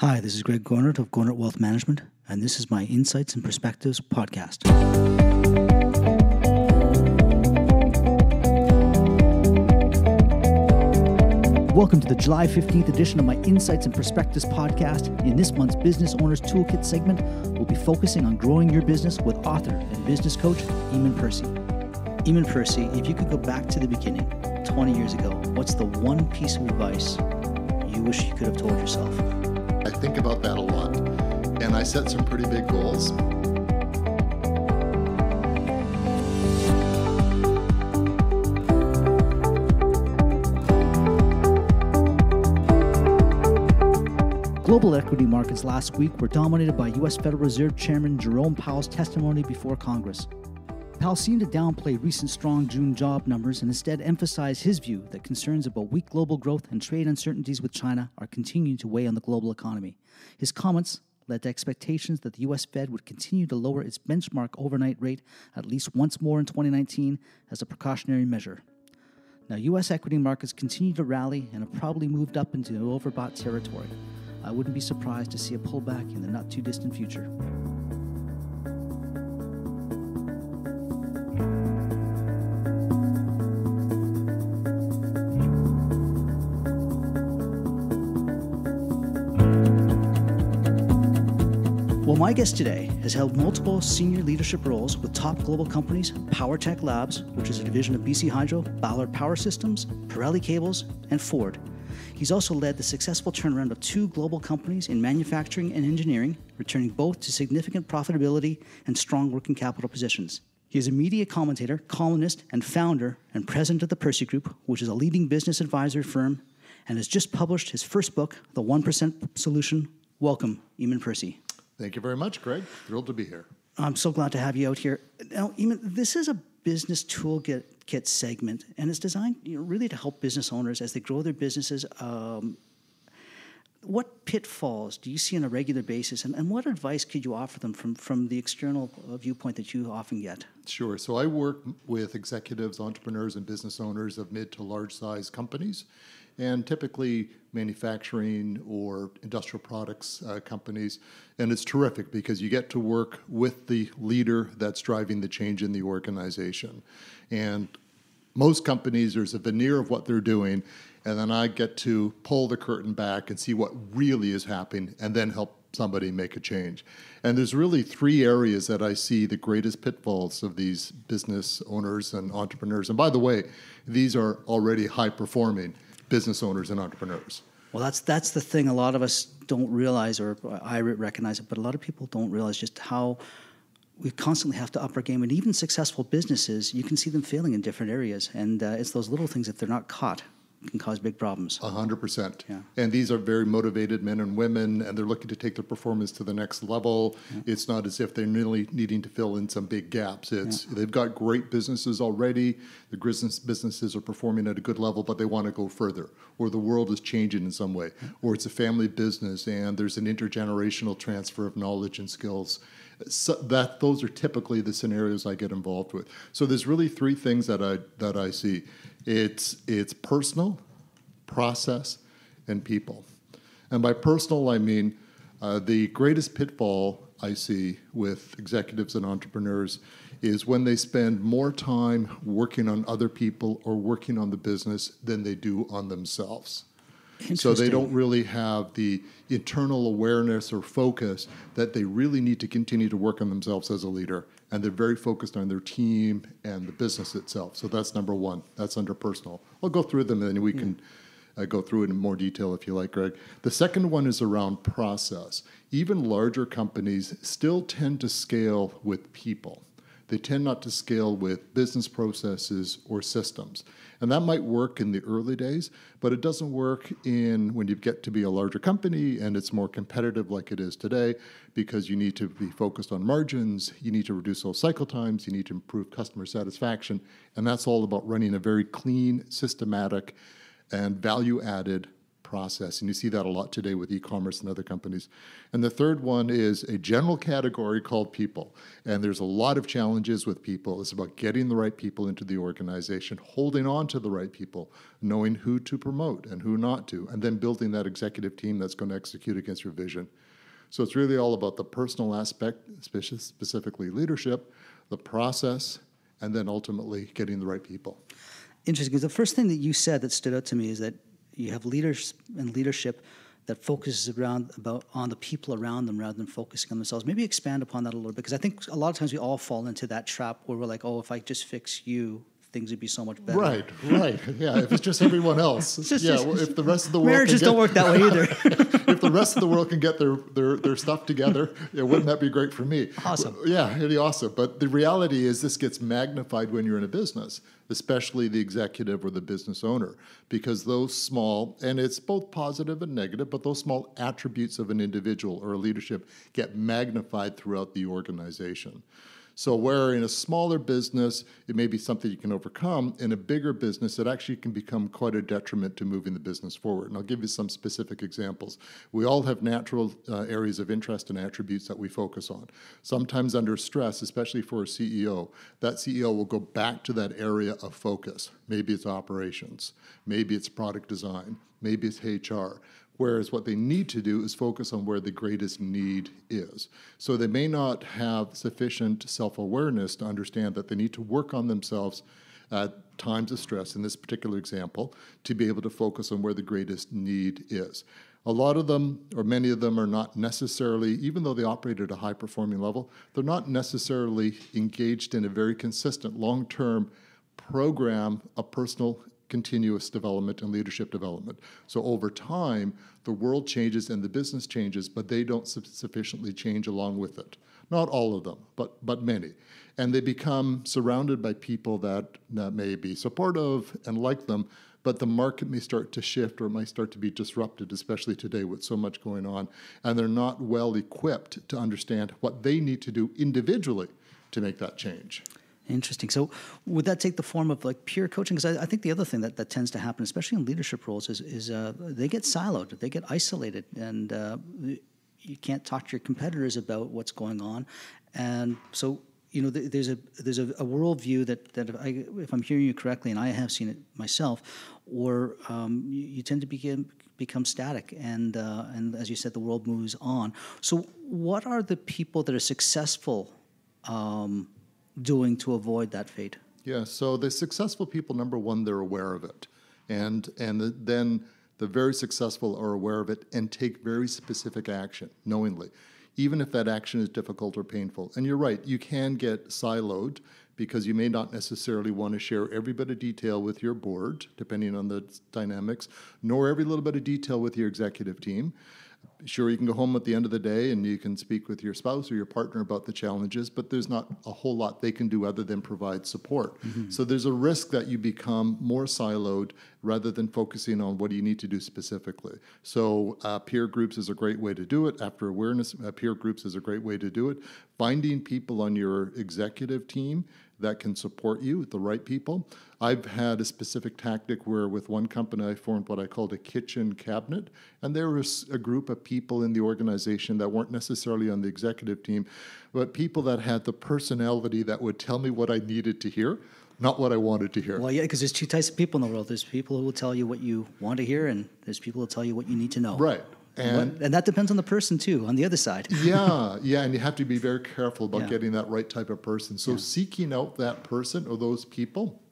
Hi, this is Greg Goernert of Goernert Wealth Management, and this is my Insights and Perspectives podcast. Welcome to the July 15th edition of my Insights and Perspectives podcast. In this month's Business Owners Toolkit segment, we'll be focusing on growing your business with author and business coach Eamonn Percy. Eamonn Percy, if you could go back to the beginning, 20 years ago, what's the one piece of advice you wish you could have told yourself? I think about that a lot, and I set some pretty big goals. Global equity markets last week were dominated by U.S. Federal Reserve Chairman Jerome Powell's testimony before Congress. Powell seemed to downplay recent strong June job numbers and instead emphasize his view that concerns about weak global growth and trade uncertainties with China are continuing to weigh on the global economy. His comments led to expectations that the U.S. Fed would continue to lower its benchmark overnight rate at least once more in 2019 as a precautionary measure. Now, U.S. equity markets continue to rally and have probably moved up into overbought territory. I wouldn't be surprised to see a pullback in the not too distant future. My guest today has held multiple senior leadership roles with top global companies PowerTech Labs, which is a division of BC Hydro, Ballard Power Systems, Pirelli Cables, and Ford. He's also led the successful turnaround of two global companies in manufacturing and engineering, returning both to significant profitability and strong working capital positions. He is a media commentator, columnist, and founder and president of the Percy Group, which is a leading business advisory firm, and has just published his first book, The 1% Solution. Welcome, Eamonn Percy. Thank you very much, Greg. Thrilled to be here. I'm so glad to have you out here. Now, Eamonn, this is a business toolkit kit segment, and it's designed you know, really to help business owners as they grow their businesses. Um, what pitfalls do you see on a regular basis, and, and what advice could you offer them from, from the external viewpoint that you often get? Sure. So I work with executives, entrepreneurs, and business owners of mid to large size companies, and typically manufacturing or industrial products uh, companies. And it's terrific because you get to work with the leader that's driving the change in the organization. And most companies, there's a veneer of what they're doing, and then I get to pull the curtain back and see what really is happening and then help somebody make a change. And there's really three areas that I see the greatest pitfalls of these business owners and entrepreneurs. And by the way, these are already high performing business owners and entrepreneurs. Well, that's that's the thing. A lot of us don't realize, or I recognize it, but a lot of people don't realize just how we constantly have to up our game. And even successful businesses, you can see them failing in different areas, and uh, it's those little things if they're not caught can cause big problems. A hundred percent. Yeah. And these are very motivated men and women, and they're looking to take their performance to the next level. Yeah. It's not as if they're really needing to fill in some big gaps. It's yeah. they've got great businesses already. The business businesses are performing at a good level, but they want to go further. Or the world is changing in some way. Or it's a family business, and there's an intergenerational transfer of knowledge and skills. So that those are typically the scenarios I get involved with. So there's really three things that I that I see. It's it's personal, process, and people. And by personal, I mean uh, the greatest pitfall I see with executives and entrepreneurs is when they spend more time working on other people or working on the business than they do on themselves. So they don't really have the internal awareness or focus that they really need to continue to work on themselves as a leader. And they're very focused on their team and the business itself. So that's number one. That's under personal. I'll go through them and then we yeah. can uh, go through it in more detail if you like, Greg. The second one is around process. Even larger companies still tend to scale with people. They tend not to scale with business processes or systems. And that might work in the early days, but it doesn't work in when you get to be a larger company and it's more competitive like it is today because you need to be focused on margins, you need to reduce those cycle times, you need to improve customer satisfaction, and that's all about running a very clean, systematic, and value added process. And you see that a lot today with e commerce and other companies. And the third one is a general category called people. And there's a lot of challenges with people. It's about getting the right people into the organization, holding on to the right people, knowing who to promote and who not to, and then building that executive team that's going to execute against your vision. So it's really all about the personal aspect, specifically leadership, the process, and then ultimately getting the right people. Interesting, because the first thing that you said that stood out to me is that you have leaders and leadership that focuses around about on the people around them rather than focusing on themselves. Maybe expand upon that a little bit because I think a lot of times we all fall into that trap where we're like, oh, if I just fix you, things would be so much better. Right, right. Yeah, if it's just everyone else. just, yeah, well, if the rest of the world marriages get, don't work that way either. if the rest of the world can get their their, their stuff together, yeah, wouldn't that be great for me? Awesome. Yeah, it'd be awesome. But the reality is, this gets magnified when you're in a business, especially the executive or the business owner, because those small and it's both positive and negative, but those small attributes of an individual or a leadership get magnified throughout the organization. So, where in a smaller business, it may be something you can overcome, in a bigger business, it actually can become quite a detriment to moving the business forward. And I'll give you some specific examples. We all have natural uh, areas of interest and attributes that we focus on. Sometimes, under stress, especially for a CEO, that CEO will go back to that area of focus. Maybe it's operations, maybe it's product design, maybe it's HR. Whereas what they need to do is focus on where the greatest need is. So they may not have sufficient self awareness to understand that they need to work on themselves at times of stress, in this particular example, to be able to focus on where the greatest need is. A lot of them, or many of them, are not necessarily, even though they operate at a high performing level, they're not necessarily engaged in a very consistent long term program of personal continuous development and leadership development. So over time, the world changes and the business changes, but they don't su- sufficiently change along with it. Not all of them, but but many, and they become surrounded by people that that may be supportive and like them. But the market may start to shift or it might start to be disrupted, especially today with so much going on. And they're not well equipped to understand what they need to do individually to make that change. Interesting. So, would that take the form of like peer coaching? Because I, I, think the other thing that, that tends to happen, especially in leadership roles, is, is uh, they get siloed, they get isolated, and uh, you can't talk to your competitors about what's going on. And so, you know, there's a there's a, a worldview that that if, I, if I'm hearing you correctly, and I have seen it myself, or um, you, you, tend to become become static, and uh, and as you said, the world moves on. So, what are the people that are successful? Um, doing to avoid that fate? Yeah, so the successful people, number one, they're aware of it. And, and the, then the very successful are aware of it and take very specific action knowingly, even if that action is difficult or painful. And you're right, you can get siloed because you may not necessarily want to share every bit of detail with your board, depending on the dynamics, nor every little bit of detail with your executive team sure you can go home at the end of the day and you can speak with your spouse or your partner about the challenges but there's not a whole lot they can do other than provide support. Mm-hmm. so there's a risk that you become more siloed rather than focusing on what do you need to do specifically. So uh, peer groups is a great way to do it. After awareness uh, peer groups is a great way to do it. Finding people on your executive team that can support you, the right people. I've had a specific tactic where, with one company, I formed what I called a kitchen cabinet, and there was a group of people in the organization that weren't necessarily on the executive team, but people that had the personality that would tell me what I needed to hear. Not what I wanted to hear. Well, yeah, because there's two types of people in the world. There's people who will tell you what you want to hear, and there's people who will tell you what you need to know. Right. And, and, that depends on the person too, on the other side. yeah, yeah, and you have to be very careful about yeah. getting that right type of person. So yeah. seeking out that person or those people,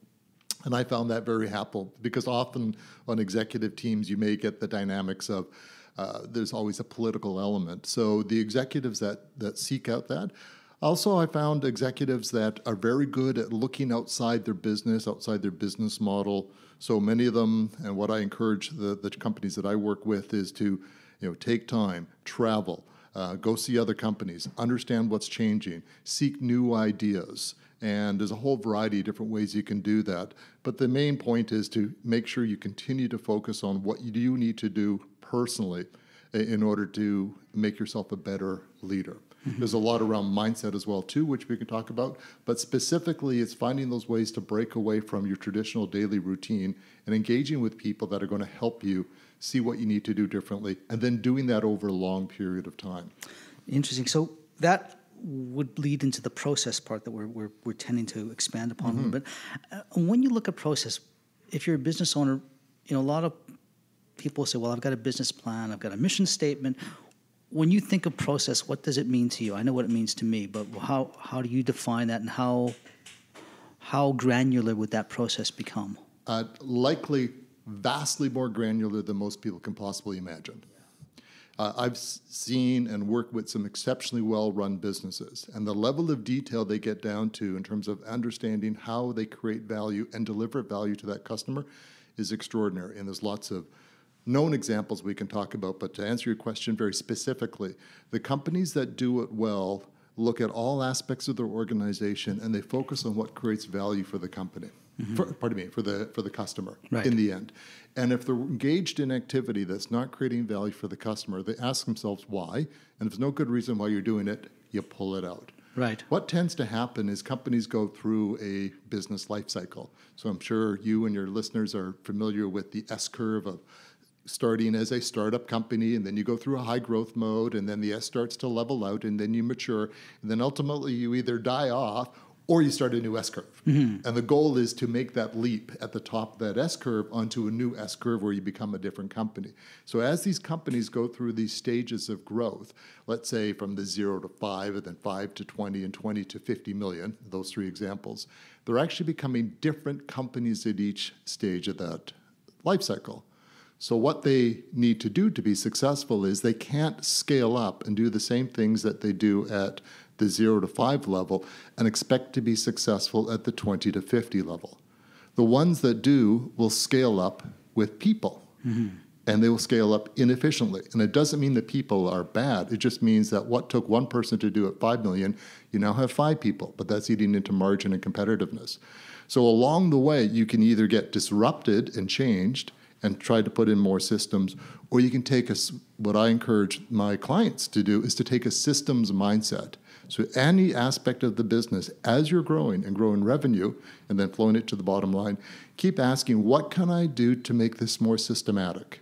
and I found that very helpful because often on executive teams you may get the dynamics of uh, there's always a political element. So the executives that that seek out that. Also, I found executives that are very good at looking outside their business, outside their business model. So many of them, and what I encourage the, the companies that I work with is to you know, take time, travel, uh, go see other companies, understand what's changing, seek new ideas. And there's a whole variety of different ways you can do that. But the main point is to make sure you continue to focus on what you do need to do personally in order to make yourself a better leader. Mm-hmm. There's a lot around mindset as well too, which we can talk about. But specifically, it's finding those ways to break away from your traditional daily routine and engaging with people that are going to help you see what you need to do differently, and then doing that over a long period of time. Interesting. So that would lead into the process part that we're, we're, we're tending to expand upon mm-hmm. a little mm-hmm. bit. Uh, when you look at process, if you're a business owner, you know, a lot of people say, well, I've got a business plan, I've got a mission statement. When you think of process, what does it mean to you? I know what it means to me, but how, how do you define that and how, how granular would that process become? Uh, likely vastly more granular than most people can possibly imagine. Uh, I've seen and worked with some exceptionally well run businesses, and the level of detail they get down to in terms of understanding how they create value and deliver value to that customer is extraordinary. And there's lots of known examples we can talk about, but to answer your question very specifically, the companies that do it well look at all aspects of their organization and they focus on what creates value for the company. Mm-hmm. For, pardon me, for the for the customer right. in the end. And if they're engaged in activity that's not creating value for the customer, they ask themselves why. And if there's no good reason why you're doing it, you pull it out. Right. What tends to happen is companies go through a business life cycle. So I'm sure you and your listeners are familiar with the S curve of starting as a startup company and then you go through a high growth mode and then the S starts to level out and then you mature and then ultimately you either die off or you start a new S curve. Mm-hmm. And the goal is to make that leap at the top of that S curve onto a new S curve where you become a different company. So as these companies go through these stages of growth, let's say from the zero to five, and then five to 20, and 20 to 50 million, those three examples, they're actually becoming different companies at each stage of that life cycle. So, what they need to do to be successful is they can't scale up and do the same things that they do at the 0 to 5 level and expect to be successful at the 20 to 50 level. The ones that do will scale up with people. Mm-hmm. And they will scale up inefficiently. And it doesn't mean that people are bad. It just means that what took one person to do at 5 million, you now have five people, but that's eating into margin and competitiveness. So along the way, you can either get disrupted and changed and try to put in more systems, or you can take a, what I encourage my clients to do is to take a systems mindset so, any aspect of the business, as you're growing and growing revenue and then flowing it to the bottom line, keep asking, what can I do to make this more systematic?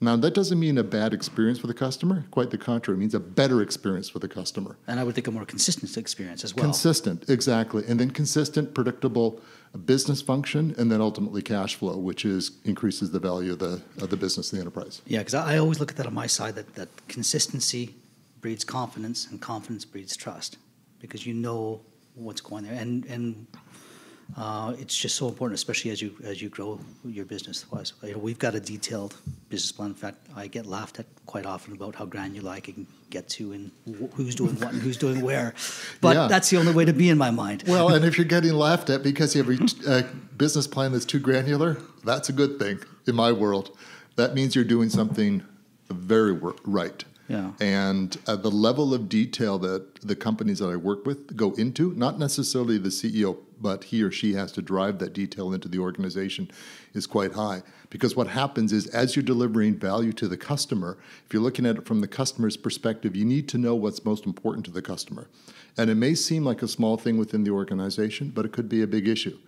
Now, that doesn't mean a bad experience for the customer. Quite the contrary, it means a better experience for the customer. And I would think a more consistent experience as well. Consistent, exactly. And then consistent, predictable business function, and then ultimately cash flow, which is increases the value of the, of the business, the enterprise. Yeah, because I always look at that on my side that, that consistency breeds confidence, and confidence breeds trust because you know what's going there. And and uh, it's just so important, especially as you as you grow your business. Wise, you know, we've got a detailed business plan. In fact, I get laughed at quite often about how granular I can get to and who's doing what and who's doing where. But yeah. that's the only way to be in my mind. Well, and if you're getting laughed at because you have a business plan that's too granular, that's a good thing in my world. That means you're doing something very right. Yeah. And uh, the level of detail that the companies that I work with go into, not necessarily the CEO, but he or she has to drive that detail into the organization, is quite high. Because what happens is, as you're delivering value to the customer, if you're looking at it from the customer's perspective, you need to know what's most important to the customer. And it may seem like a small thing within the organization, but it could be a big issue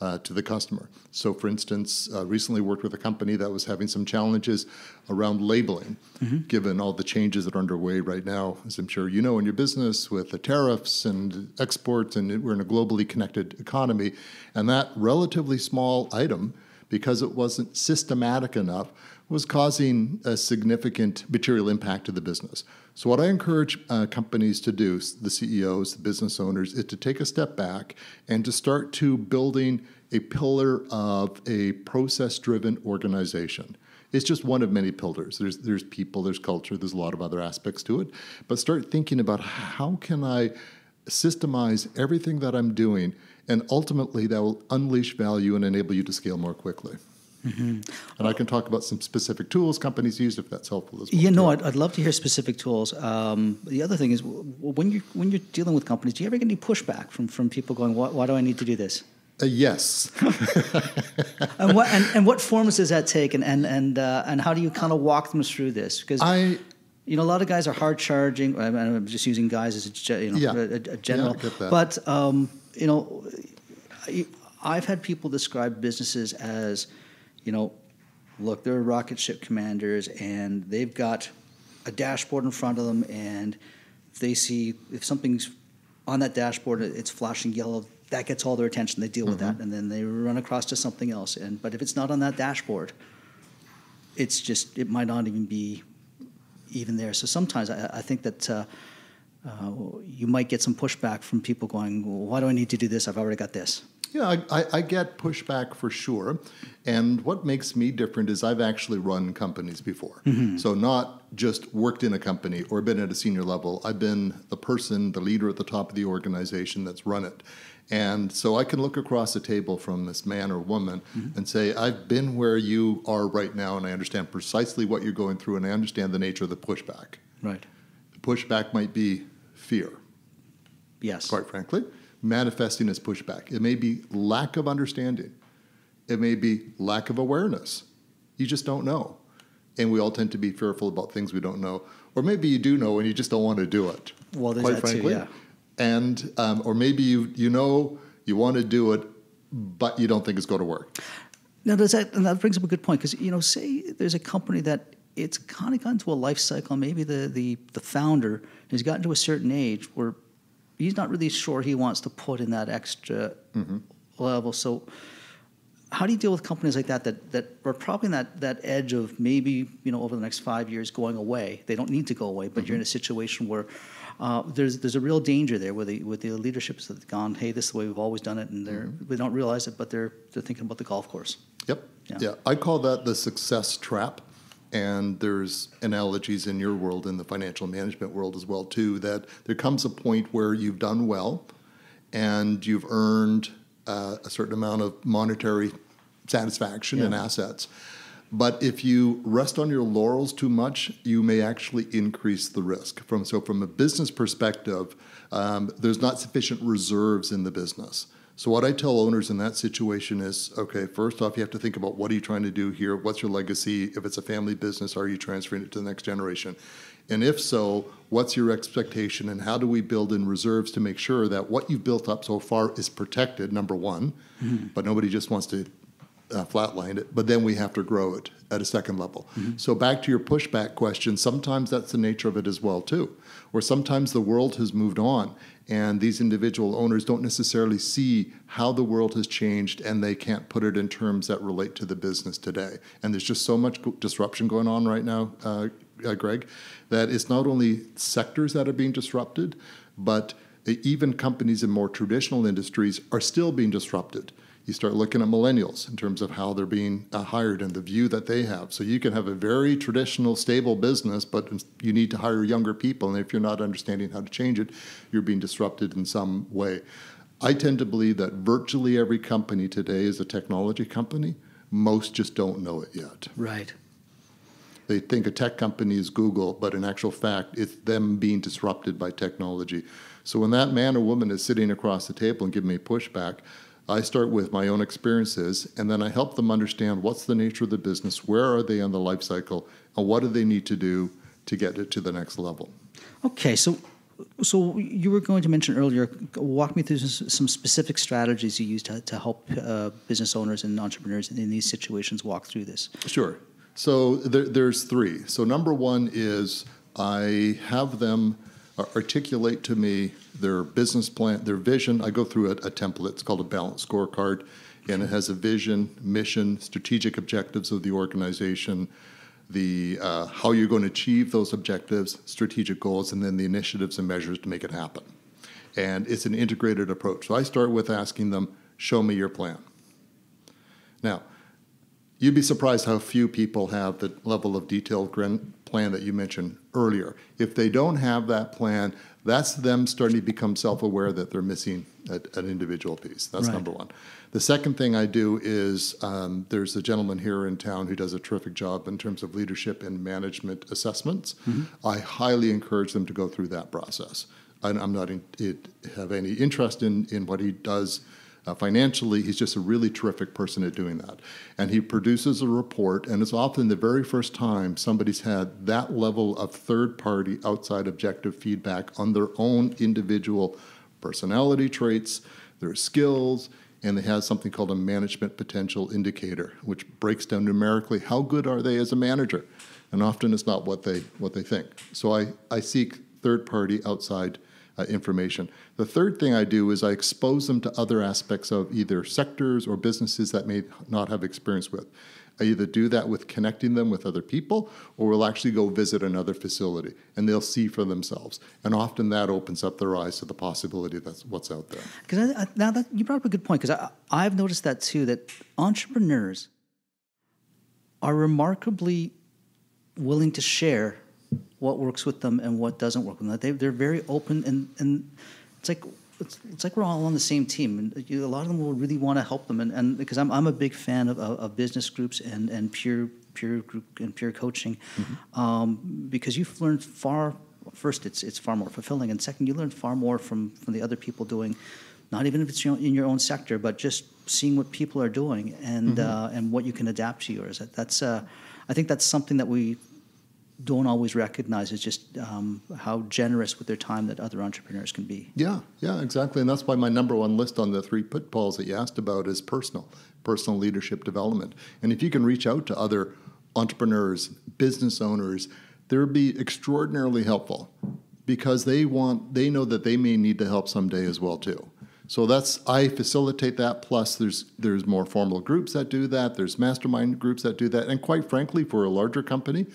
uh, to the customer. So, for instance, uh, recently worked with a company that was having some challenges around labeling, mm-hmm. given all the changes that are underway right now, as I'm sure you know in your business with the tariffs and exports, and we're in a globally connected economy. And that relatively small item, because it wasn't systematic enough, was causing a significant material impact to the business. So, what I encourage uh, companies to do, the CEOs, the business owners, is to take a step back and to start to building a pillar of a process driven organization. It's just one of many pillars. There's, there's people, there's culture, there's a lot of other aspects to it. But start thinking about how can I systemize everything that I'm doing, and ultimately that will unleash value and enable you to scale more quickly. Mm-hmm. And I can talk about some specific tools companies use if that's helpful as well. Yeah, no, I'd, I'd love to hear specific tools. Um, the other thing is when you're when you're dealing with companies, do you ever get any pushback from from people going, "Why, why do I need to do this?" Uh, yes. and what and, and, what forms does that take, and and and uh, and how do you kind of walk them through this? Because I. You know, a lot of guys are hard charging. I'm just using guys as a, you know, yeah. a, a general. Yeah, but um, you know, I've had people describe businesses as you know, look, they're rocket ship commanders, and they've got a dashboard in front of them, and they see if something's on that dashboard, it's flashing yellow. That gets all their attention. They deal with that, and then they run across to something else. And but if it's not on that dashboard, it's just it might not even be even there. So sometimes I, I think that. Uh, uh, you might get some pushback from people going, well, "Why do I need to do this? I've already got this." Yeah, I, I, I, get pushback for sure. And what makes me different is I've actually run companies before. Mm-hmm. So, not just worked in a company or been at a senior level, I've been the person, the leader at the top of the organization that's run it. And so I can look across the table from this man or woman mm-hmm. and say, I've been where you are right now, and I understand precisely what you're going through, and I understand the nature of the pushback. Right. The pushback might be fear. Yes. Quite frankly, manifesting as pushback. It may be lack of understanding. It may be lack of awareness. You just don't know. And we all tend to be fearful about things we don't know. Or maybe you do know and you just don't want to do it. Well, there's quite frankly. Too, yeah. And um, or maybe you you know you want to do it, but you don't think it's going to work. Now, does that and that brings up a good point because you know, say there's a company that it's kind of gotten to a life cycle. Maybe the the the founder has gotten to a certain age where he's not really sure he wants to put in that extra mm-hmm. level. So, how do you deal with companies like that that that are probably in that that edge of maybe you know over the next five years going away? They don't need to go away, but mm-hmm. you're in a situation where uh, there's there's a real danger there with the with the leaderships that have gone, hey, this is the way we've always done it, and they're mm-hmm. they don't realize it, but they're they're thinking about the golf course. Yep. Yeah. yeah. I call that the success trap and there's analogies in your world in the financial management world as well too that there comes a point where you've done well and you've earned uh, a certain amount of monetary satisfaction yeah. and assets. But if you rest on your laurels too much you may actually increase the risk. From so from a business perspective um, there's not sufficient reserves in the business so what I tell owners in that situation is, okay, first off, you have to think about what are you trying to do here? What's your legacy? If it's a family business, are you transferring it to the next generation? And if so, what's your expectation and how do we build in reserves to make sure that what you've built up so far is protected, number one, mm-hmm. but nobody just wants to uh, flatline it, but then we have to grow it at a second level. Mm-hmm. So back to your pushback question, sometimes that's the nature of it as well too. Or sometimes the world has moved on and these individual owners don't necessarily see how the world has changed and they can't put it in terms that relate to the business today. And there's just so much disruption going on right now uh, uh, greg that it's not only sectors that are being disrupted but even companies in more traditional industries are still being disrupted you start looking at millennials in terms of how they're being uh, hired and the view that they have. So you can have a very traditional, stable business, but you need to hire younger people. And if you're not understanding how to change it, you're being disrupted in some way. I tend to believe that virtually every company today is a technology company. Most just don't know it yet. Right. They think a tech company is Google, but in actual fact, it's them being disrupted by technology. So when that man or woman is sitting across the table and giving me pushback, I start with my own experiences and then I help them understand what's the nature of the business, where are they in the life cycle, and what do they need to do to get it to the next level. Okay, so so you were going to mention earlier, walk me through some specific strategies you use to, to help uh, business owners and entrepreneurs in these situations walk through this. Sure. So there, there's three. So number one is I have them articulate to me their business plan, their vision. I go through a, a template. It's called a balanced scorecard, and it has a vision, mission, strategic objectives of the organization, the uh, how you're going to achieve those objectives, strategic goals, and then the initiatives and measures to make it happen. And it's an integrated approach. So I start with asking them, "Show me your plan." Now, you'd be surprised how few people have the level of detailed plan that you mentioned earlier. If they don't have that plan, that's them starting to become self aware that they're missing a, an individual piece. That's right. number one. The second thing I do is um, there's a gentleman here in town who does a terrific job in terms of leadership and management assessments. Mm-hmm. I highly encourage them to go through that process. I, I'm not in, it, have any interest in, in what he does uh, financially, he's just a really terrific person at doing that. And he produces a report, and it's often the very first time somebody's had that level of third party outside objective feedback on their own individual personality traits, their skills, and they have something called a management potential indicator, which breaks down numerically how good are they as a manager. And often it's not what they what they think. So I, I seek third party outside uh, information. The third thing I do is I expose them to other aspects of either sectors or businesses that may not have experience with. I either do that with connecting them with other people, or we'll actually go visit another facility and they'll see for themselves. And often that opens up their eyes to the possibility that's what's out there. Because now that you brought up a good point, because I've noticed that too, that entrepreneurs are remarkably willing to share what works with them and what doesn't work with them. They, they're very open, and, and it's like it's, it's like we're all on the same team, and you, a lot of them will really want to help them. And, and because I'm, I'm a big fan of, of, of business groups and, and peer peer group and peer coaching, mm-hmm. um, because you've learned far. First, it's it's far more fulfilling, and second, you learn far more from from the other people doing. Not even if it's in your own sector, but just seeing what people are doing and mm-hmm. uh, and what you can adapt to yours. That's uh, I think that's something that we don't always recognize is just um, how generous with their time that other entrepreneurs can be. Yeah, yeah, exactly. And that's why my number one list on the three pitfalls that you asked about is personal, personal leadership development. And if you can reach out to other entrepreneurs, business owners, they'll be extraordinarily helpful because they want they know that they may need the help someday as well too. So that's I facilitate that. Plus, there's there's more formal groups that do that. There's mastermind groups that do that. And quite frankly, for a larger company,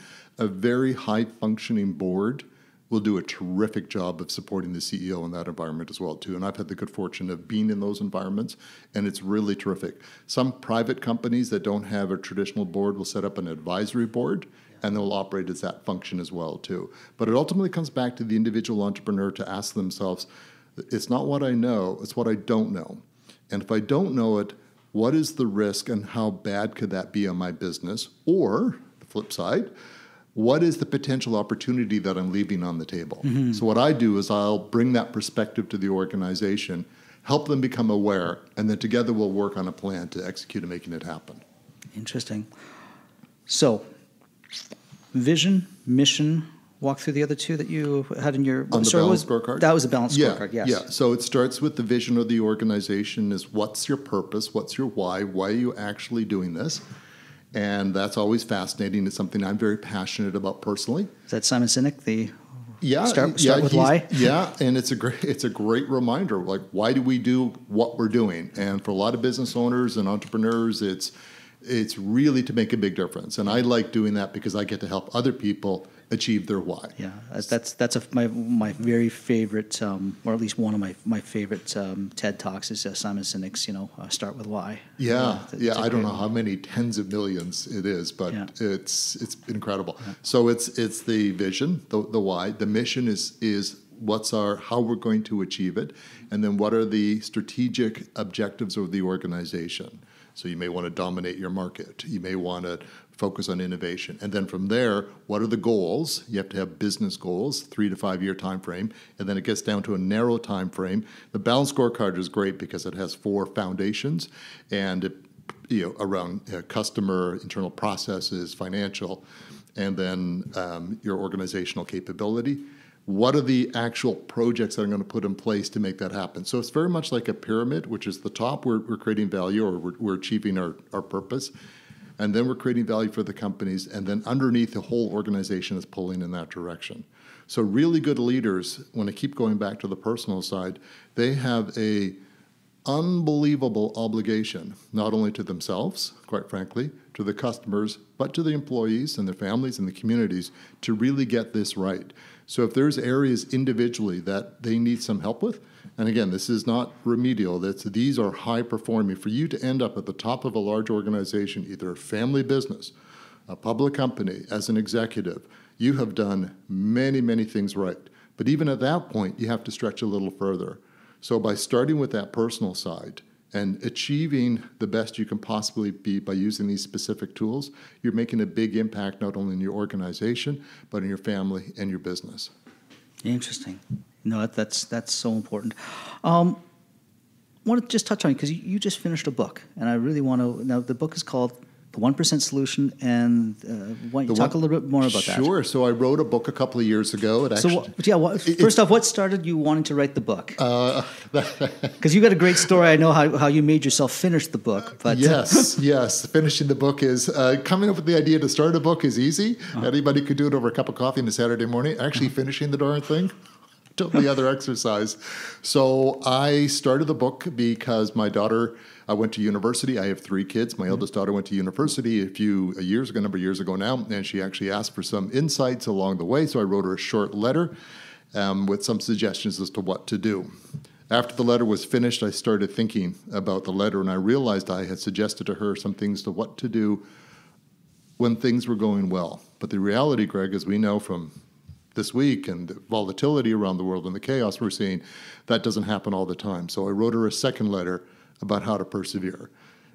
a very high functioning board will do a terrific job of supporting the CEO in that environment as well too. And I've had the good fortune of being in those environments, and it's really terrific. Some private companies that don't have a traditional board will set up an advisory board, and they'll operate as that function as well too. But it ultimately comes back to the individual entrepreneur to ask themselves, it's not what I know, it's what I don't know. And if I don't know it, what is the risk and how bad could that be on my business? Or the flip side, what is the potential opportunity that I'm leaving on the table? Mm-hmm. So, what I do is I'll bring that perspective to the organization, help them become aware, and then together we'll work on a plan to execute and making it happen. Interesting. So, vision, mission, walk through the other two that you had in your on the sorry, balance was, scorecard. That was a balance yeah, scorecard. Yes. Yeah. So it starts with the vision of the organization: is what's your purpose? What's your why? Why are you actually doing this? And that's always fascinating. It's something I'm very passionate about personally. Is that Simon Sinek? The yeah, start, start yeah, with why. yeah, and it's a great it's a great reminder. Like, why do we do what we're doing? And for a lot of business owners and entrepreneurs, it's it's really to make a big difference. And I like doing that because I get to help other people achieve their why. Yeah, that's that's a, my my very favorite, um, or at least one of my my favorite um, TED talks is uh, Simon Sinek's. You know, uh, start with why. Yeah, yeah. I don't know how many tens of millions it is, but yeah. it's it's incredible. Yeah. So it's it's the vision, the the why. The mission is is what's our how we're going to achieve it, and then what are the strategic objectives of the organization. So you may want to dominate your market. You may want to focus on innovation. And then from there, what are the goals? You have to have business goals, three to five year time frame, and then it gets down to a narrow time frame. The balance scorecard is great because it has four foundations and it, you know around uh, customer, internal processes, financial, and then um, your organizational capability what are the actual projects that I'm going to put in place to make that happen? So it's very much like a pyramid, which is the top, we're, we're creating value or we're, we're achieving our, our purpose and then we're creating value for the companies, and then underneath the whole organization is pulling in that direction. So really good leaders, when I keep going back to the personal side, they have a unbelievable obligation, not only to themselves, quite frankly, to the customers, but to the employees and their families and the communities to really get this right. So if there's areas individually that they need some help with, and again, this is not remedial. That's, these are high performing. For you to end up at the top of a large organization, either a family business, a public company, as an executive, you have done many, many things right. But even at that point, you have to stretch a little further. So by starting with that personal side and achieving the best you can possibly be by using these specific tools, you're making a big impact not only in your organization, but in your family and your business. Interesting. No, that's that's so important. Um, I want to just touch on because you, you, just finished a book, and I really want to. Now, the book is called the one percent solution, and uh, why don't you talk one- a little bit more about that? Sure. So I wrote a book a couple of years ago. It So what, yeah, what, it- first off, what started you wanting to write the book? uh, Because you got a great story. I know how, how you made yourself finish the book, but yes, yes. Finishing the book is uh, coming up with the idea to start a book is easy. Uh-huh. Anybody could do it over a cup of coffee on a Saturday morning. Actually, finishing the darn thing, totally other exercise. So I started the book because my daughter. I went to university. I have three kids. My eldest daughter went to university a few years ago, a number of years ago now, and she actually asked for some insights along the way. So I wrote her a short letter um, with some suggestions as to what to do. After the letter was finished, I started thinking about the letter, and I realized I had suggested to her some things to what to do when things were going well. But the reality, Greg, as we know from this week and the volatility around the world and the chaos we're seeing, that doesn't happen all the time. So I wrote her a second letter about how to persevere.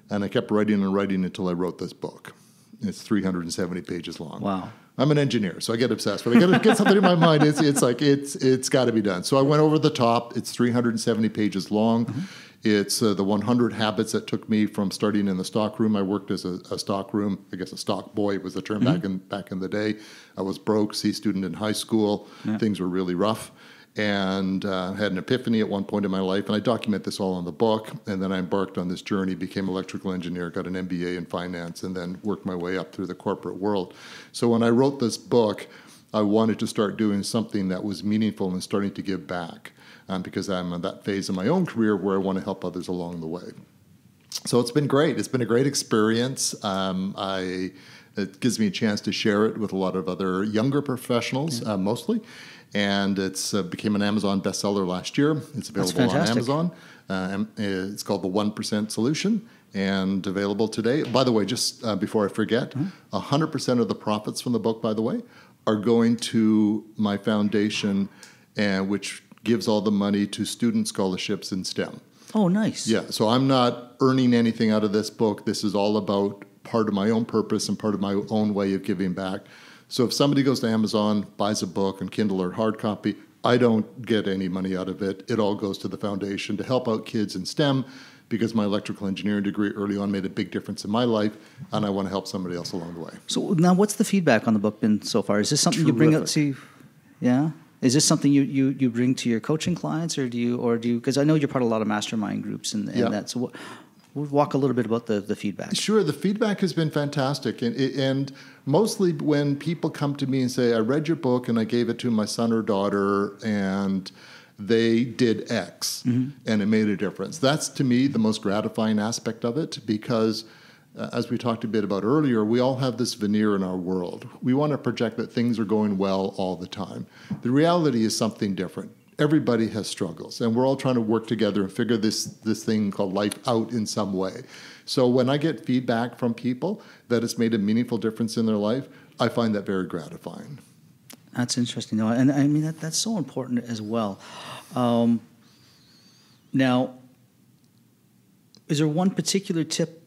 And I kept writing and writing until I wrote this book. It's 370 pages long. Wow. I'm an engineer, so I get obsessed. But I got to get something in my mind. It's, it's like it's it's got to be done. So I went over the top. It's 370 pages long. It's uh, the 100 habits that took me from starting in the stock room. I worked as a, a stock room, I guess a stock boy was the term back in back in the day. I was broke, C student in high school. Things were really rough, and uh, had an epiphany at one point in my life. And I document this all in the book. And then I embarked on this journey, became electrical engineer, got an MBA in finance, and then worked my way up through the corporate world. So when I wrote this book, I wanted to start doing something that was meaningful and starting to give back, um, because I'm at that phase in my own career where I want to help others along the way. So it's been great. It's been a great experience. Um, I it gives me a chance to share it with a lot of other younger professionals, uh, mostly. And it's uh, became an Amazon bestseller last year. It's available on. Amazon. Uh, uh, it's called the One Percent Solution, and available today. By the way, just uh, before I forget, hundred percent of the profits from the book, by the way, are going to my foundation, and which gives all the money to student scholarships in STEM. oh, nice. Yeah, so I'm not earning anything out of this book. This is all about part of my own purpose and part of my own way of giving back. So if somebody goes to Amazon, buys a book on Kindle or hard copy, I don't get any money out of it. It all goes to the foundation to help out kids in STEM because my electrical engineering degree early on made a big difference in my life and I want to help somebody else along the way. So now, what's the feedback on the book been so far? Is this something you bring up to? Yeah. Is this something you, you, you bring to your coaching clients, or do you or do you? Because I know you're part of a lot of mastermind groups and, and Yeah. that. So, what, we'll walk a little bit about the, the feedback. Sure, the feedback has been fantastic, and and mostly when people come to me and say, "I read your book and I gave it to my son or daughter, and they did X, and it made a difference." That's to me the most gratifying aspect of it because. uh, As we talked a bit about earlier, we all have this veneer in our world. We want to project that things are going well all the time. The reality is something different everybody has struggles and we're all trying to work together and figure this this thing called life out in some way so when i get feedback from people that it's made a meaningful difference in their life i find that very gratifying That's interesting, though, and I mean that, that's so important as well. Um, now, is there one particular tip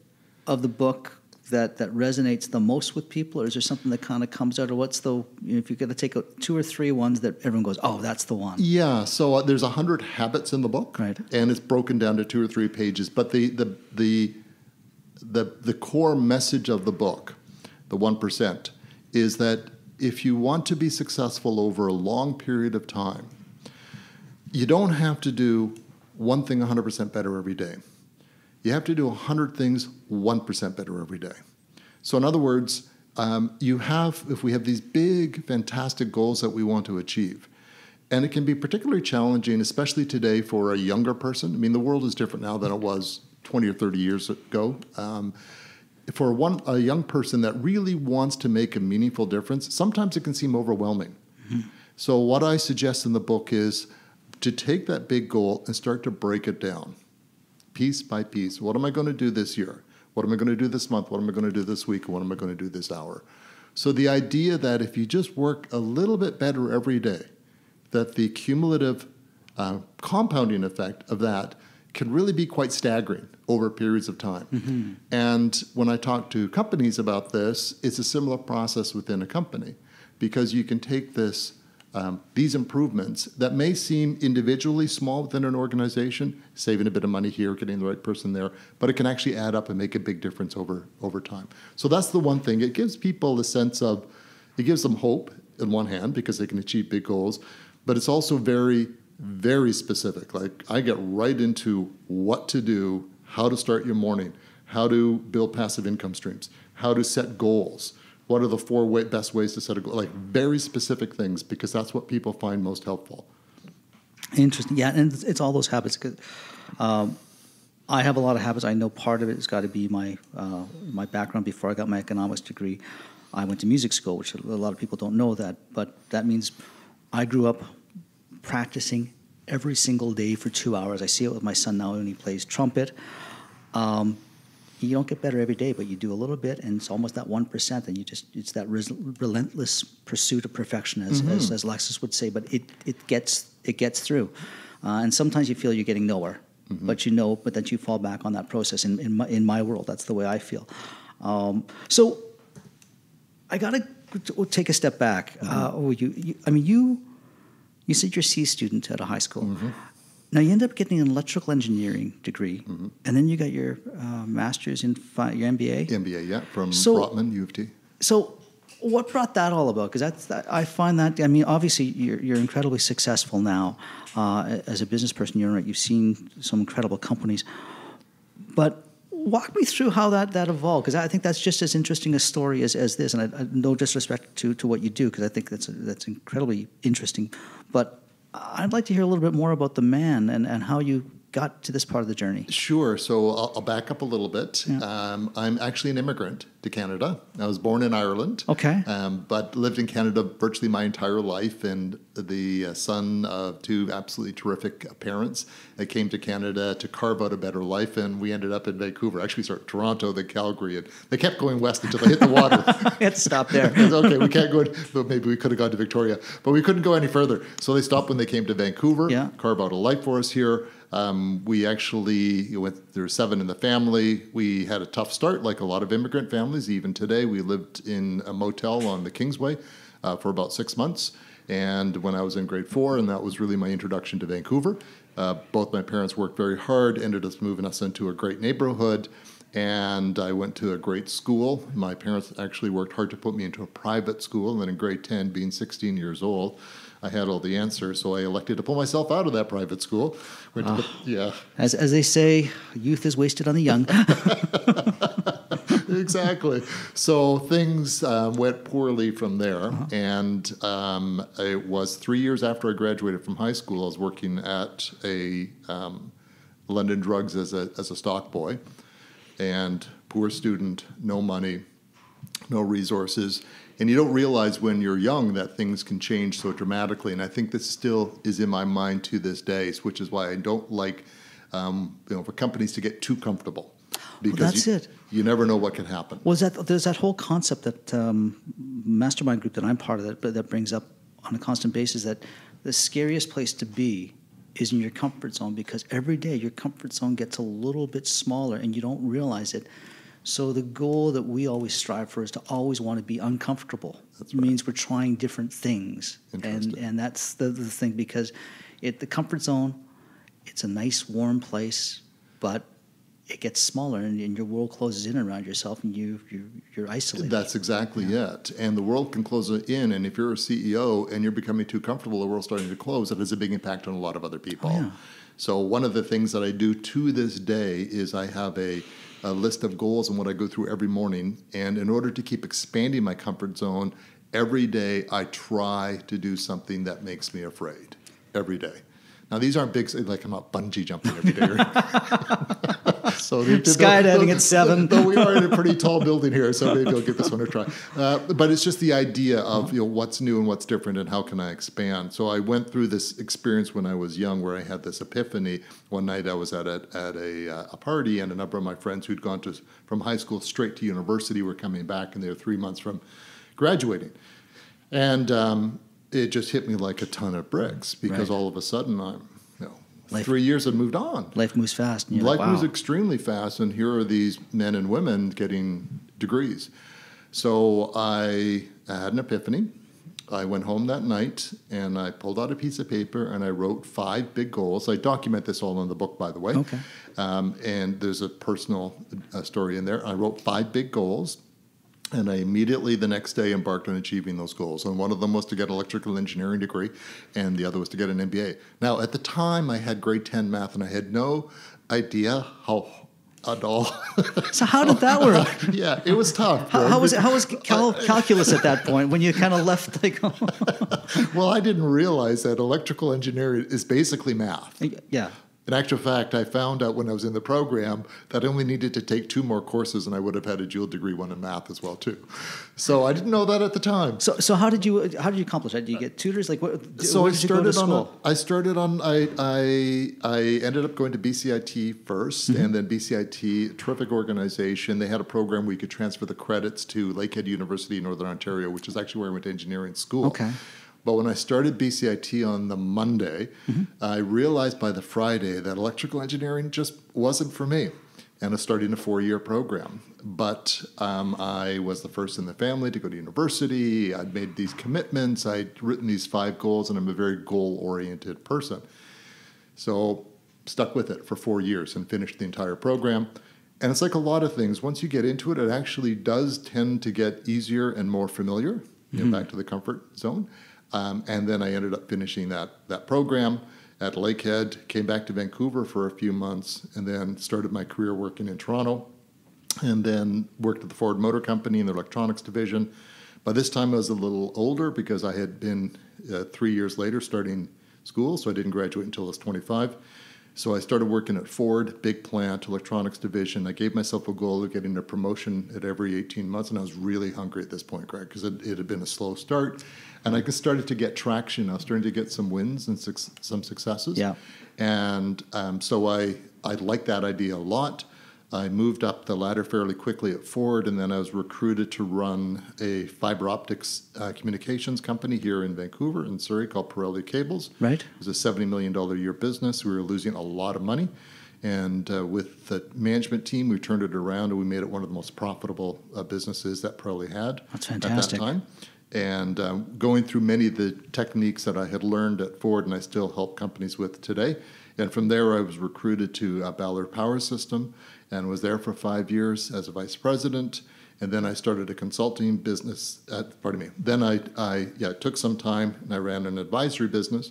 of the book that, that resonates the most with people, or is there something that kind of comes out, or what's the you know, if you're going to take out two or three ones that everyone goes, oh, that's the one. yeah so uh, there's a hundred habits in the book Right. and it's broken down to two or three pages but the the the the, the core message of the book the 1% is that if you want to be successful over a long period of time you don't have to do one thing 100% better every day. You have to do 100 things 1% better every day. So, in other words, um, you have, if we have these big, fantastic goals that we want to achieve, and it can be particularly challenging, especially today for a younger person. I mean, the world is different now than it was 20 or 30 years ago. Um, for one, a young person that really wants to make a meaningful difference, sometimes it can seem overwhelming. So, what I suggest in the book is to take that big goal and start to break it down piece by piece. What am I going to do this year? What am I going to do this month? What am I going to do this week? What am I going to do this hour? So, the idea that if you just work a little bit better every day, that the cumulative uh, compounding effect of that can really be quite staggering over periods of time. And when I talk to companies about this, it's a similar process within a company because you can take this um, these improvements that may seem individually small within an organization, saving a bit of money here, getting the right person there, but it can actually add up and make a big difference over over time. So that's the one thing. It gives people a sense of, it gives them hope in one hand because they can achieve big goals, but it's also very very specific. Like I get right into what to do, how to start your morning, how to build passive income streams, how to set goals what are the four way, best ways to set a goal? Like very specific things because that's what people find most helpful. Interesting. Yeah, and it's, it's all those habits. Um, I have a lot of habits. I know part of it has got to be my uh, my background. Before I got my economics degree, I went to music school, which a lot of people don't know that. But that means I grew up practicing every single day for two hours. I see it with my son now when he plays trumpet. Um, you don't get better every day, but you do a little bit, and it's almost that one percent, and you just it's that res- relentless pursuit of perfection, as, mm-hmm. as, as Lexus would say. But it it gets it gets through, uh, and sometimes you feel you're getting nowhere, mm-hmm. but you know, but then you fall back on that process. In in my, in my world, that's the way I feel. Um, so I got to take a step back. Mm-hmm. Uh, oh, you, you, I mean, you you said you're a C student at a high school. Now you end up getting an electrical engineering degree, mm-hmm. and then you got your uh, master's in fi- your MBA. MBA, yeah, from so, Rotman U of T. So, what brought that all about? Because that's that, I find that I mean, obviously you're, you're incredibly successful now uh, as a business person. You're right. You've seen some incredible companies, but walk me through how that, that evolved because I think that's just as interesting a story as, as this. And I, I no disrespect to, to what you do because I think that's that's incredibly interesting. But I'd like to hear a little bit more about the man and, and how you got to this part of the journey. Sure. So I'll, I'll back up a little bit. Yeah. Um, I'm actually an immigrant to Canada. I was born in Ireland. Okay. Um, but lived in Canada virtually my entire life, and the uh, son of two absolutely terrific parents. I came to Canada to carve out a better life, and we ended up in Vancouver. Actually, started Toronto, then Calgary, and they kept going west until they hit the water. it stopped there. okay, we can't go. but maybe we could have gone to Victoria, but we couldn't go any further. So they stopped when they came to Vancouver. Yeah. Carve out a life for us here. Um, we actually, there were seven in the family. We had a tough start, like a lot of immigrant families. Even today, we lived in a motel on the Kingsway uh, for about six months. And when I was in grade four, and that was really my introduction to Vancouver. Uh, both my parents worked very hard, ended up moving us into a great neighborhood. And I went to a great school. My parents actually worked hard to put me into a private school. And then in grade 10, being 16 years old, I had all the answers, so I elected to pull myself out of that private school. Uh, yeah. As, as they say, youth is wasted on the young. exactly. So things um, went poorly from there. Uh-huh. And um, it was three years after I graduated from high school, I was working at a um, London Drugs as a, as a stock boy. And poor student, no money, no resources and you don't realize when you're young that things can change so dramatically. And I think this still is in my mind to this day, which is why I don't like um, you know for companies to get too comfortable because well, that's you, it. You never know what can happen. Was that there's that whole concept that um, mastermind group that I'm part of that that brings up on a constant basis that the scariest place to be is in your comfort zone because every day your comfort zone gets a little bit smaller and you don't realize it so the goal that we always strive for is to always want to be uncomfortable. That's it right. means we're trying different things, and and that's the, the thing because it the comfort zone, it's a nice warm place, but it gets smaller and, and, your world closes in around yourself and you, you you're isolated. That's exactly yeah. it. And the world can close in and if you're a CEO and you're becoming too comfortable, the world's starting to close, it has a big impact on a lot of other people. Oh, yeah. So one of the things that I do to this day is I have a a list of goals and what I go through every morning. And in order to keep expanding my comfort zone, every day I try to do something that makes me afraid. Every day. Now these aren't big, like I'm not bungee jumping every day. so they, skydiving at seven. Though we are in a pretty tall building here, so maybe I'll give this one a try. Uh, but it's just the idea of you know what's new and what's different and how can I expand. So I went through this experience when I was young, where I had this epiphany. One night I was at a at a, uh, a party, and a number of my friends who'd gone to from high school straight to university were coming back, and they were three months from graduating. And um, it just hit me like a ton of bricks because right. all of a sudden I'm, you know, life, three years had moved on. Life moves fast. life like, wow. moves extremely fast, and here are these men and women getting degrees. So I had an epiphany. I went home that night and I pulled out a piece of paper and I wrote five big goals. I document this all in the book, by the way. Okay. Um, and there's a personal uh, story in there. I wrote five big goals. And I immediately the next day embarked on achieving those goals. And one of them was to get an electrical engineering degree, and the other was to get an MBA. Now, at the time, I had grade 10 math, and I had no idea how at all. So how did that work? yeah, it was tough. How, how was it, how was cal- calculus at that point when you kind of left like well, I didn't realize that electrical engineering is basically math. yeah In actual fact, I found out when I was in the program that I only needed to take two more courses and I would have had a dual degree one in math as well too. So I didn't know that at the time. so so how did you how did you accomplish that? Did you get tutors like what? so I did you go to started on. A, I started on. I I I ended up going to BCIT 1st Mm-hmm. and then BCIT, terrific organization. They had a program where you could transfer the credits to Lakehead University in Northern Ontario, which is actually where I went to engineering school. Okay. But when I started BCIT on the Monday, Mm-hmm. I realized by the Friday that electrical engineering just wasn't for me. And I started starting a four year program. But um, I was the first in the family to go to university. I'd made these commitments. I'd written these five goals, and I'm a very goal oriented person. So stuck with it for four years and finished the entire program. And it's like a lot of things. Once you get into it, it actually does tend to get easier and more familiar. You know, back to the comfort zone. Um, and then I ended up finishing that that program at Lakehead. Came back to Vancouver for a few months, and then started my career working in Toronto. And then worked at the Ford Motor Company in the electronics division. By this time, I was a little older because I had been uh, three years later starting school, so I didn't graduate until I was 25. So I started working at Ford, big plant, electronics division. I gave myself a goal of getting a promotion at every 18 months, and I was really hungry at this point, Greg, because it, it had been a slow start. And I just started to get traction. I was starting to get some wins and suc some successes. Yeah. And um, so I, I liked that idea a lot. I moved up the ladder fairly quickly at Ford, and then I was recruited to run a fiber optics uh, communications company here in Vancouver, in Surrey, called Pirelli Cables. Right. It was a $70 million a year business. We were losing a lot of money. And uh, with the management team, we turned it around and we made it one of the most profitable uh, businesses that Pirelli had That's at that time. And um, going through many of the techniques that I had learned at Ford and I still help companies with today. And from there, I was recruited to uh, Ballard Power System and was there for five years as a vice president. And then I started a consulting business. At, pardon me. Then I, I yeah took some time and I ran an advisory business.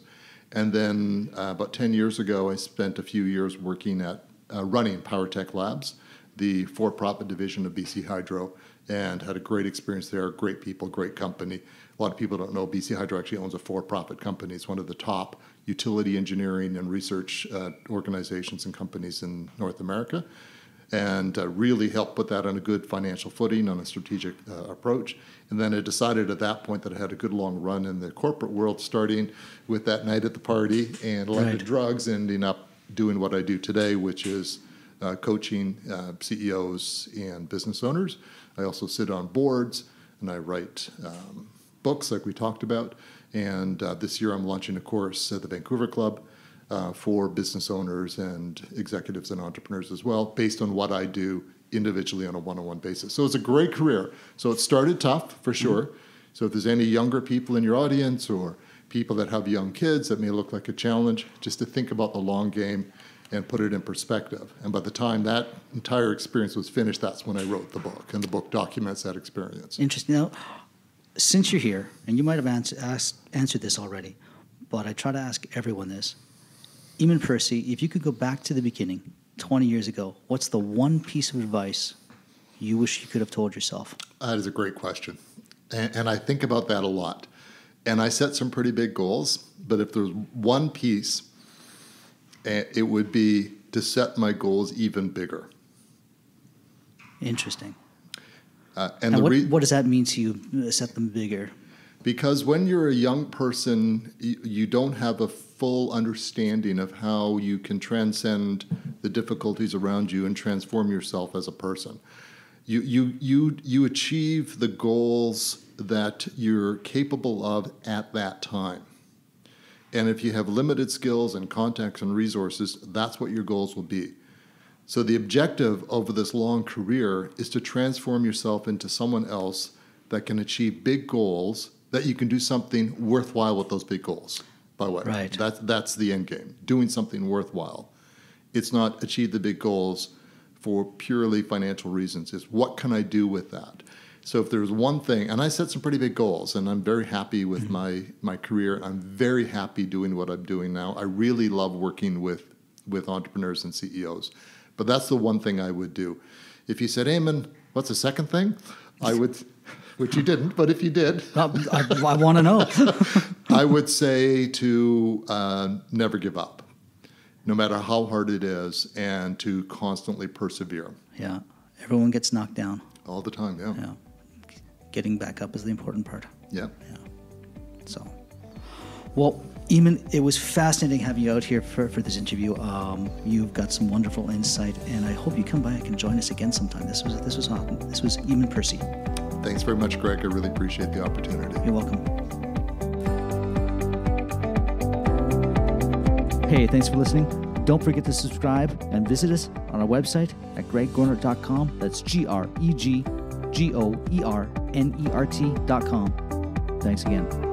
And then uh, about ten years ago, I spent a few years working at uh, running PowerTech Labs, the for-profit division of BC Hydro, and had a great experience there. Great people, great company. A lot of people don't know BC Hydro actually owns a for-profit company. It's one of the top utility engineering and research uh, organizations and companies in North America and uh, really helped put that on a good financial footing, on a strategic uh, approach. And then I decided at that point that I had a good long run in the corporate world, starting with that night at the party and a lot Right. of drugs, ending up doing what I do today, which is uh, coaching uh, CEOs and business owners. I also sit on boards and I write um, books, like we talked about. And uh, this year I'm launching a course at the Vancouver Club uh, for business owners and executives and entrepreneurs as well, based on what I do individually on a one on one basis. So it's a great career. So it started tough for sure. So if there's any younger people in your audience or people that have young kids that may look like a challenge, just to think about the long game and put it in perspective. And by the time that entire experience was finished, that's when I wrote the book, and the book documents that experience. Interesting. Now, since you're here, and you might have answer, asked, answered this already, but I try to ask everyone this. Eamonn Percy, if you could go back to the beginning, 20 years ago, what's the one piece of advice you wish you could have told yourself? That is a great question. And, and I think about that a lot. And I set some pretty big goals, but if there's one piece, it would be to set my goals even bigger. Interesting. Uh, and what, re- what does that mean to you, uh, set them bigger? Because when you're a young person, you, you don't have a full understanding of how you can transcend the difficulties around you and transform yourself as a person. You, you, you, you achieve the goals that you're capable of at that time. And if you have limited skills and contacts and resources, that's what your goals will be. So the objective over this long career is to transform yourself into someone else that can achieve big goals that you can do something worthwhile with those big goals. By way, Right. That's that's the end game. Doing something worthwhile. It's not achieve the big goals for purely financial reasons. It's what can I do with that. So if there's one thing, and I set some pretty big goals, and I'm very happy with Mm-hmm. my my career. I'm very happy doing what I'm doing now. I really love working with with entrepreneurs and CEOs. But that's the one thing I would do. If you said, Eamonn, what's the second thing? I would, which you didn't, but if you did, I, I want to know. I would say to uh, never give up, no matter how hard it is, and to constantly persevere yeah. Everyone gets knocked down. all the time. Yeah. Yeah. Getting back up is the important part. Yeah. So, well, Eamonn, it was fascinating having you out here for, for this interview. Um, you've got some wonderful insight, and I hope you come back and join us again sometime. This was this was awesome. This was Eamonn Percy. Thanks very much, Greg. I really appreciate the opportunity. You're welcome. Hey, thanks for listening. Don't forget to subscribe and visit us on our website at greggoernert.com. That's G R E G G O E R N E R T.com. Thanks again.